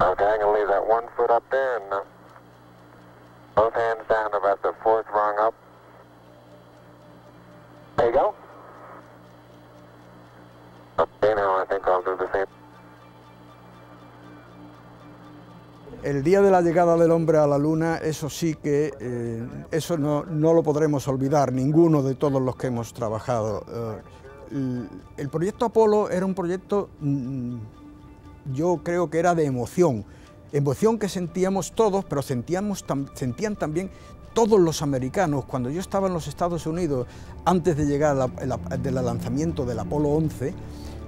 Okay, I'm going to leave that one foot up there and uh, both hands down about the fourth rung up. There you go. Okay, now I think I'll do the same. El día de la llegada del hombre a la luna, eso sí que, eh, eso no, no, lo podremos olvidar, ninguno de todos los que hemos trabajado. Eh, el, proyecto Apolo era un proyecto, mm, yo creo que era de emoción, emoción que sentíamos todos, pero sentíamos, sentían también todos los americanos. Cuando yo estaba en los Estados Unidos, antes de llegar del lanzamiento del Apolo 11,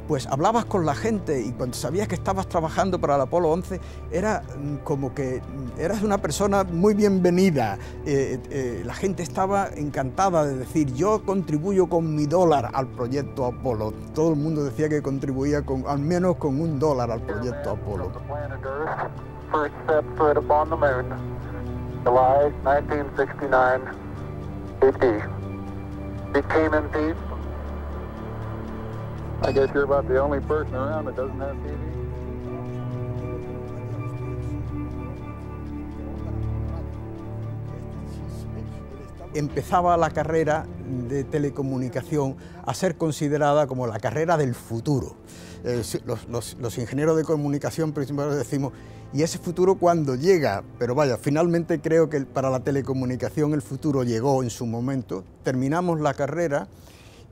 pues hablabas con la gente y cuando sabías que estabas trabajando para el Apolo 11 era mm, como que mm, eras una persona muy bienvenida. Eh, eh, la gente estaba encantada de decir yo contribuyo con mi dólar al proyecto Apolo. Todo el mundo decía que contribuía con al menos con un dólar al proyecto Apolo. I guess you're about the only person around that doesn't have TV. empezaba la carrera de telecomunicación a ser considerada como la carrera del futuro. Eh, los, los, los, ingenieros de comunicación principalmente decimos, ¿y ese futuro cuándo llega? Pero vaya, finalmente creo que para la telecomunicación el futuro llegó en su momento. Terminamos la carrera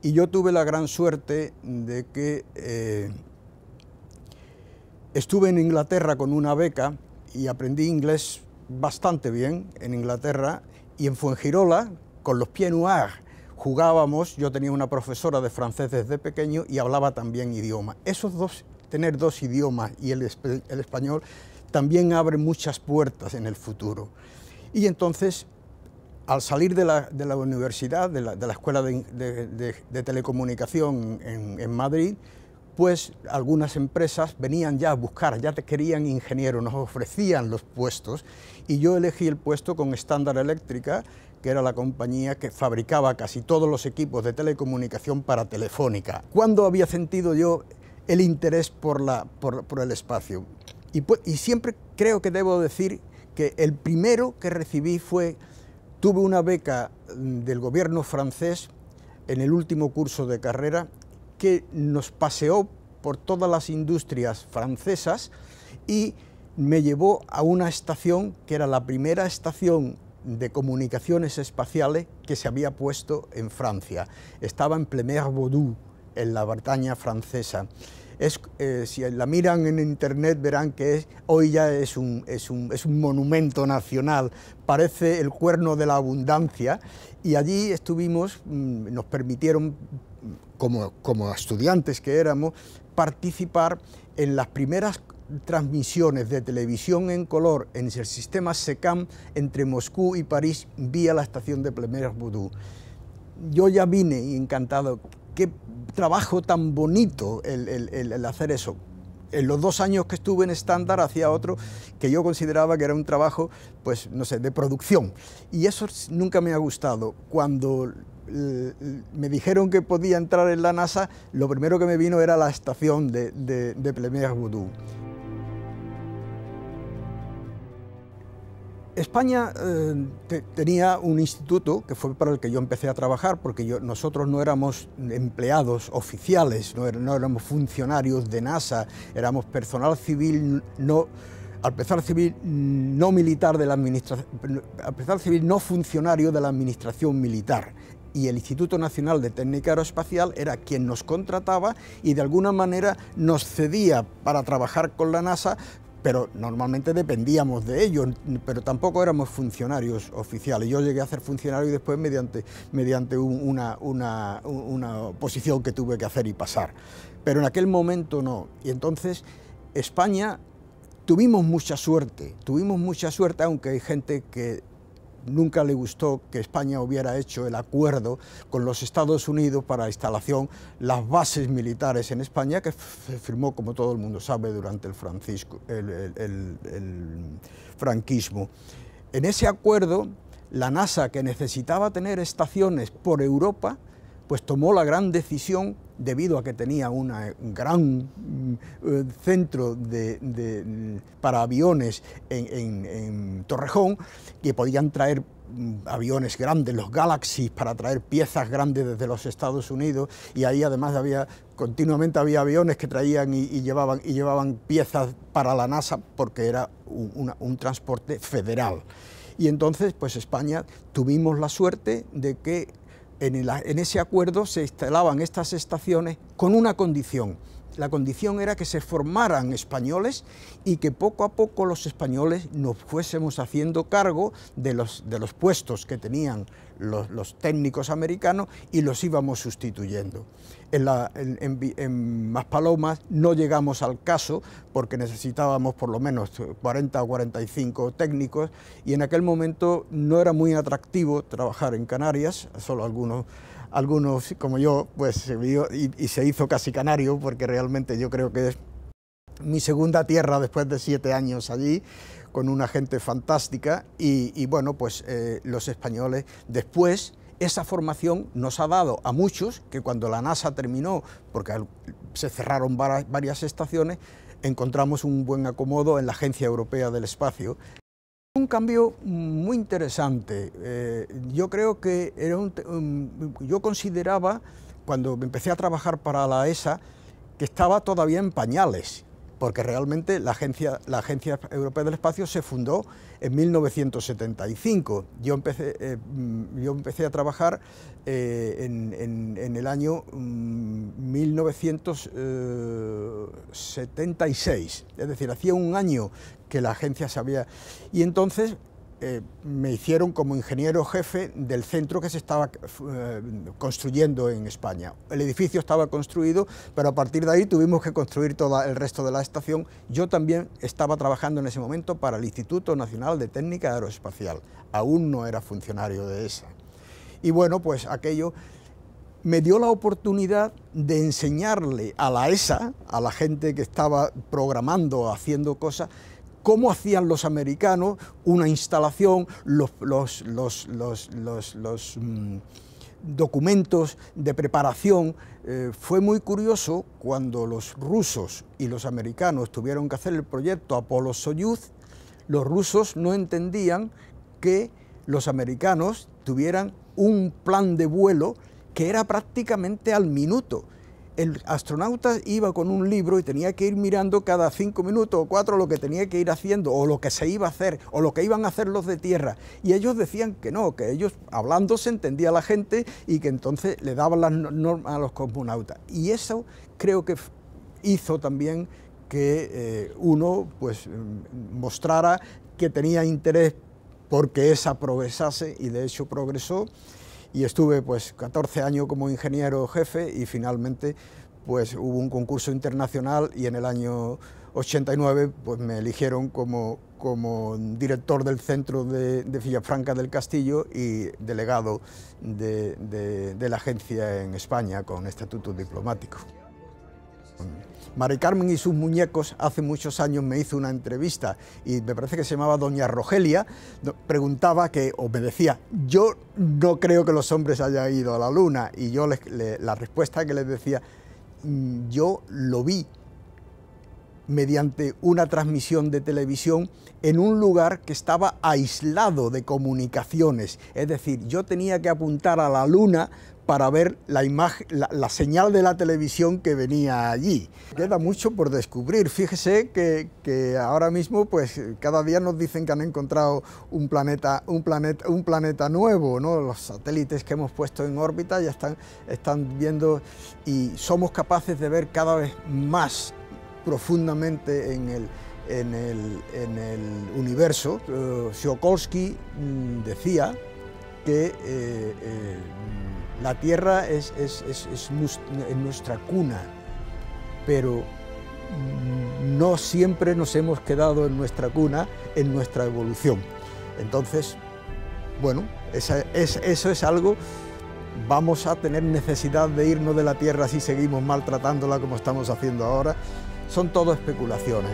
y yo tuve la gran suerte de que eh, estuve en Inglaterra con una beca y aprendí inglés bastante bien en Inglaterra y en Fuengirola, con los pieds noirs, jugábamos, yo tenía una profesora de francés desde pequeño y hablaba también idioma. Esos dos, tener dos idiomas y el, el español, también abre muchas puertas en el futuro. Y entonces al salir de la, universidad, de la, Escuela de, Telecomunicación en, Madrid, pues algunas empresas venían ya a buscar, ya te querían ingenieros, nos ofrecían los puestos y yo elegí el puesto con Standard Eléctrica, que era la compañía que fabricaba casi todos los equipos de telecomunicación para Telefónica. ¿Cuándo había sentido yo el interés por, el espacio? Y, y siempre creo que debo decir que el primero que recibí fue Tuve una beca mm, del gobierno francés en el último curso de carrera que nos paseó por todas las industrias francesas y me llevó a una estación que era la primera estación de comunicaciones espaciales que se había puesto en Francia. Estaba en Plemer-Baudou, en la Bretaña francesa. Eh, si la miran en internet verán que hoy ya es un, es, es monumento nacional, parece el cuerno de la abundancia y allí estuvimos, mm, nos permitieron, como, como estudiantes que éramos, participar en las primeras transmisiones de televisión en color en el sistema SECAM entre Moscú y París vía la estación de Plemer-Boudou. Yo ya vine encantado qué trabajo tan bonito el, hacer eso. En los dos años que estuve en estándar hacía otro que yo consideraba que era un trabajo, pues no sé, de producción. Y eso nunca me ha gustado. Cuando me dijeron que podía entrar en la NASA, lo primero que me vino era la estación de, de, de España eh, tenía un instituto que fue para el que yo empecé a trabajar, porque nosotros no éramos empleados oficiales, no, éramos funcionarios de NASA, éramos personal civil no, al civil no militar de la administración, al civil no funcionario de la administración militar. Y el Instituto Nacional de Técnica Aeroespacial era quien nos contrataba y de alguna manera nos cedía para trabajar con la NASA pero normalmente dependíamos de ellos, pero tampoco éramos funcionarios oficiales. Yo llegué a ser funcionario y después mediante, mediante una, una, una posición que tuve que hacer y pasar. Pero en aquel momento no. Y entonces España tuvimos mucha suerte, tuvimos mucha suerte, aunque hay gente que nunca le gustó que España hubiera hecho el acuerdo con los Estados Unidos para la instalación las bases militares en España, que se firmó, como todo el mundo sabe, durante el, el franquismo. En ese acuerdo, la NASA, que necesitaba tener estaciones por Europa, pues tomó la gran decisión, debido a que tenía una gran eh, centro de, para aviones en, Torrejón, que podían traer mm, aviones grandes, los Galaxy, para traer piezas grandes desde los Estados Unidos, y ahí además había, continuamente había aviones que traían y, llevaban, y llevaban piezas para la NASA, porque era un transporte federal. Y entonces, pues España tuvimos la suerte de que en, ese acuerdo se instalaban estas estaciones con una condición. La condición era que se formaran españoles y que poco a poco los españoles nos fuésemos haciendo cargo de los, de los puestos que tenían los, técnicos americanos y los íbamos sustituyendo. En, la, en, Maspalomas no llegamos al caso porque necesitábamos por lo menos 40 o 45 técnicos y en aquel momento no era muy atractivo trabajar en Canarias, solo algunos algunos como yo, pues y, y, se hizo casi canario, porque yo creo que es mi segunda tierra después de siete años allí, con una gente fantástica y, bueno, pues eh, los españoles después esa formación nos ha dado a muchos que cuando la NASA terminó, porque se cerraron varias estaciones, encontramos un buen acomodo en la Agencia Europea del Espacio. Un cambio muy interesante. Eh, yo creo que era un, yo consideraba, cuando empecé a trabajar para la ESA, que estaba todavía en pañales porque realmente la Agencia, la Agencia Europea del Espacio se fundó en 1975. Yo empecé, eh, mm, yo empecé a trabajar eh, en, el año 1976, mm, es decir, hacía un año que la agencia se había... Y entonces eh, me hicieron como ingeniero jefe del centro que se estaba eh, construyendo en España. El edificio estaba construido, pero a partir de ahí tuvimos que construir todo el resto de la estación. Yo también estaba trabajando en ese momento para el Instituto Nacional de Técnica Aeroespacial. Aún no era funcionario de esa. Y bueno, pues aquello me dio la oportunidad de enseñarle a la ESA, a la gente que estaba programando, haciendo cosas, cómo hacían los americanos una instalación, los, mm, documentos de preparación. Eh, fue muy curioso cuando los rusos y los americanos tuvieron que hacer el proyecto Apolo-Soyuz, los rusos no entendían que los americanos tuvieran un plan de vuelo que era prácticamente al minuto el astronauta iba con un libro y tenía que ir mirando cada cinco minutos o cuatro lo que tenía que ir haciendo o lo que se iba a hacer o lo que iban a hacer los de tierra. Y ellos decían que no, que ellos hablando se entendía la gente y que entonces le daban las normas a los cosmonautas. Y eso creo que hizo también que eh, uno pues mm, mostrara que tenía interés porque esa progresase y de hecho progresó y estuve pues 14 años como ingeniero jefe y finalmente pues hubo un concurso internacional y en el año 89 pues me eligieron como, como director del centro de, Villafranca del Castillo y delegado de, de la agencia en España con estatuto diplomático. Mari Carmen y sus muñecos hace muchos años me hizo una entrevista y me parece que se llamaba Doña Rogelia, preguntaba que, o me decía, yo no creo que los hombres hayan ido a la luna y yo la respuesta que les decía, mm, yo lo vi mediante una transmisión de televisión en un lugar que estaba aislado de comunicaciones. Es decir, yo tenía que apuntar a la luna para ver la, imagen, la, señal de la televisión que venía allí. Queda mucho por descubrir. Fíjese que, ahora mismo, pues cada día nos dicen que han encontrado un planeta, un planeta, un planeta nuevo, ¿no? Los satélites que hemos puesto en órbita ya están, están viendo y somos capaces de ver cada vez más profundamente en el, en el, universo. Uh, que eh, eh, la tierra es, nuestra cuna, pero no siempre nos hemos quedado en nuestra cuna, en nuestra evolución. Entonces, bueno, eso es algo, vamos a tener necesidad de irnos de la tierra si seguimos maltratándola como estamos haciendo ahora. Son todo especulaciones.